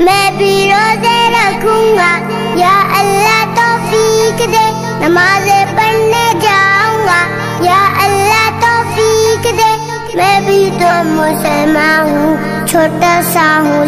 मैं भी रोज़े रखूँगा या अल्लाह तौफीक दे नमाजे पढ़ने जाऊँगा या अल्लाह तौफीक दे मैं भी तो मुसलमान हूँ छोटा सा हूँ